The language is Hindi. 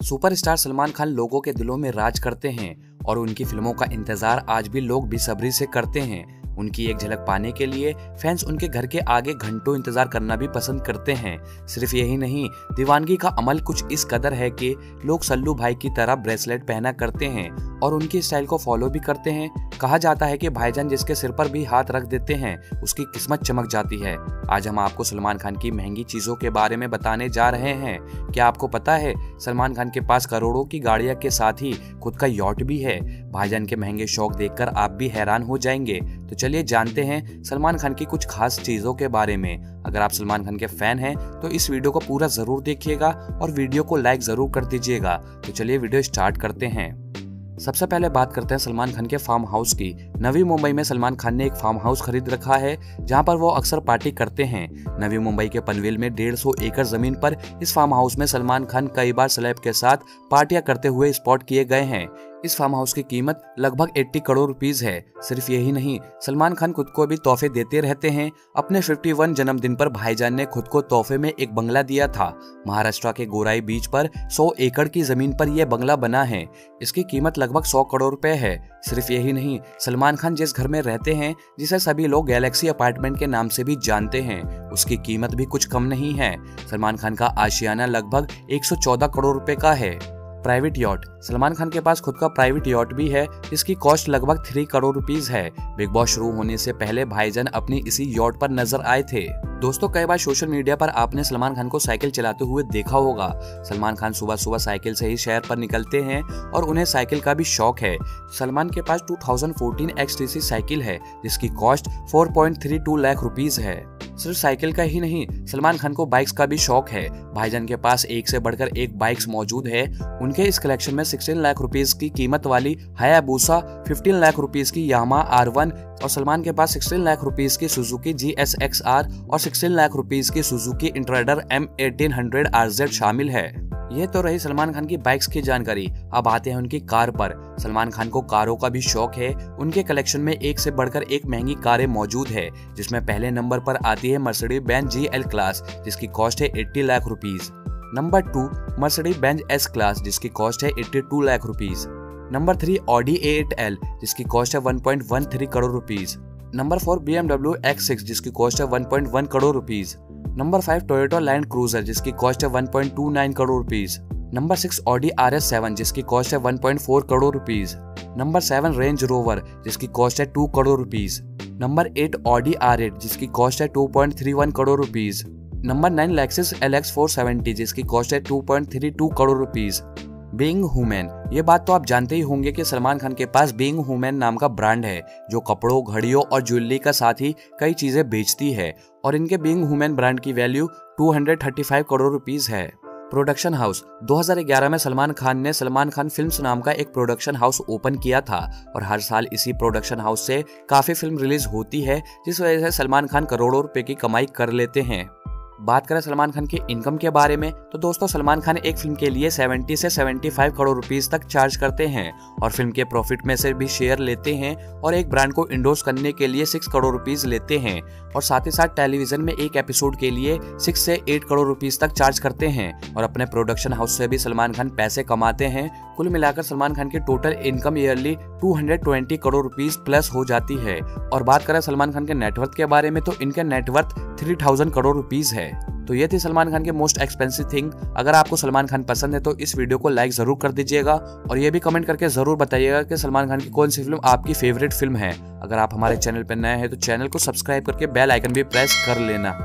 सुपरस्टार सलमान खान लोगों के दिलों में राज करते हैं और उनकी फ़िल्मों का इंतज़ार आज भी लोग बेसब्री से करते हैं। उनकी एक झलक पाने के लिए फैंस उनके घर के आगे घंटों इंतज़ार करना भी पसंद करते हैं। सिर्फ़ यही नहीं, दीवानगी का अमल कुछ इस कदर है कि लोग सल्लू भाई की तरह ब्रेसलेट पहना करते हैं और उनकी स्टाइल को फॉलो भी करते हैं। कहा जाता है कि भाईजान जिसके सिर पर भी हाथ रख देते हैं, उसकी किस्मत चमक जाती है। आज हम आपको सलमान खान की महँगी चीज़ों के बारे में बताने जा रहे हैं। क्या आपको पता है, सलमान खान के पास करोड़ों की गाड़ियाँ के साथ ही खुद का यॉट भी है? भाईजान के महँगे शौक देखकर आप भी हैरान हो जाएँगे। तो चलिए जानते हैं सलमान खान की कुछ खास चीज़ों के बारे में। अगर आप सलमान खान के फ़ैन हैं तो इस वीडियो को पूरा ज़रूर देखिएगा और वीडियो को लाइक ज़रूर कर दीजिएगा। तो चलिए वीडियो स्टार्ट करते हैं। सबसे पहले बात करते हैं सलमान खान के फार्म हाउस की। नवी मुंबई में सलमान खान ने एक फार्म हाउस खरीद रखा है, जहाँ पर वो अक्सर पार्टी करते हैं। नवी मुंबई के पनवेल में डेढ़ सौ एकड़ ज़मीन पर इस फार्म हाउस में सलमान खान कई बार स्लैब के साथ पार्टियाँ करते हुए स्पॉट किए गए हैं। इस फार्म हाउस की कीमत लगभग 80 करोड़ रुपीस है। सिर्फ़ यही नहीं, सलमान खान खुद को भी तोहफे देते रहते हैं। अपने 51 जन्मदिन पर भाईजान ने खुद को तोहफे में एक बंगला दिया था। महाराष्ट्र के गोराई बीच पर 100 एकड़ की ज़मीन पर यह बंगला बना है। इसकी कीमत लगभग 100 करोड़ रुपए है। सिर्फ़ यही नहीं, सलमान खान जिस घर में रहते हैं, जिसे सभी लोग गैलेक्सी अपार्टमेंट के नाम से भी जानते हैं, उसकी कीमत भी कुछ कम नहीं है। सलमान खान का आशियाना लगभग 114 करोड़ रुपए का है। Private yacht. सलमान खान के पास खुद का प्राइवेट यॉट भी है इसकी कॉस्ट लगभग थ्री करोड़ रुपीज़ है। बिग बॉस शुरू होने से पहले भाईजान अपनी इसी यॉट पर नज़र आए थे। दोस्तों, कई बार सोशल मीडिया पर आपने सलमान खान को साइकिल चलाते हुए देखा होगा। सलमान खान सुबह सुबह साइकिल से ही शहर पर निकलते हैं और उन्हें साइकिल का भी शौक है। सलमान के पास 2014 एक्सटीसी साइकिल है, जिसकी कॉस्ट 4.32 लाख रुपीस है। सिर्फ़ साइकिल का ही नहीं, सलमान खान को बाइक्स का भी शौक है। भाईजान के पास एक से बढ़कर एक बाइक्स मौजूद है। उनके इस कलेक्शन में 16 लाख रुपीस की कीमत वाली हायाबूसा 15 लाख रुपीस की यामा आर वन और सलमान के पास 16 लाख रुपीस की Suzuki G S X R और 16 लाख रुपीस की Suzuki Intruder M eighteen hundred R Z शामिल है। ये तो रही सलमान खान की बाइक्स की जानकारी। अब आते हैं उनकी कार पर। सलमान खान को कारों का भी शौक है। उनके कलेक्शन में एक से बढ़कर एक महँगी कारें मौजूद है, जिसमें पहले नंबर पर आती है Mercedes Benz G L class जिसकी कॉस्ट है 80 lakh rupees number two Mercedes Benz S class जिसकी कॉस्ट है 82 lakh rupees number three Audi A eight L जिसकी कॉस्ट है 1.13 crore rupees number four BMW X six जिसकी कॉस्ट है 1.1 crore rupees number five Toyota Land Cruiser जिसकी कॉस्ट है 1.29 crore rupees number six Audi R S seven जिसकी कॉस्ट है 1.4 crore rupees number seven Range Rover जिसकी कॉस्ट है two crore rupees number eight Audi R eight जिसकी कॉस्ट है 2.31 crore rupees number nine Lexus L X four seventy जिसकी कॉस्ट है 2.32 करोड़ रुपीज़ बींग हुमैन ये बात तो आप जानते ही होंगे कि सलमान खान के पास बींग हुमैन नाम का ब्रांड है, जो कपड़ों, घड़ियों और ज्वेलरी का साथ ही कई चीज़ें बेचती है। और इनके बींग हुमैन ब्रांड की वैल्यू 235 करोड़ रुपीज़ है। प्रोडक्शन हाउस 2011 में सलमान खान ने सलमान खान फिल्म्स नाम का एक प्रोडक्शन हाउस ओपन किया था। और हर साल इसी प्रोडक्शन हाउस से काफ़ी फ़िल्म रिलीज़ होती है, जिस वजह से सलमान खान करोड़ों रुपए की कमाई कर लेते हैं। बात करें सलमान खान के इनकम के बारे में तो दोस्तों सलमान खान एक फ़िल्म के लिए 70 से 75 करोड़ रुपीस तक चार्ज करते हैं और फ़िल्म के प्रॉफिट में से भी शेयर लेते हैं और एक ब्रांड को इंडोर्स करने के लिए 6 करोड़ रुपीस लेते हैं और साथ ही साथ टेलीविज़न में एक एपिसोड के लिए 6 से 8 करोड़ रुपीज़ तक चार्ज करते हैं और अपने प्रोडक्शन हाउस से भी सलमान खान पैसे कमाते हैं। कुल मिलाकर सलमान खान की total income yearly 220 crore rupees plus हो जाती है। और बात करें सलमान खान के नेटवर्थ के बारे में तो इनके नेटवर्थ 3000 करोड़ रुपीस है। तो ये थी सलमान खान के मोस्ट एक्सपेंसिव थिंग अगर आपको सलमान खान पसंद है तो इस वीडियो को लाइक ज़रूर कर दीजिएगा और ये भी कमेंट करके ज़रूर बताइएगा कि सलमान खान की कौन सी फ़िल्म आपकी फेवरेट फ़िल्म है। अगर आप हमारे चैनल पर नए हैं तो चैनल को सब्सक्राइब करके बेल आइकन भी प्रेस कर लेना।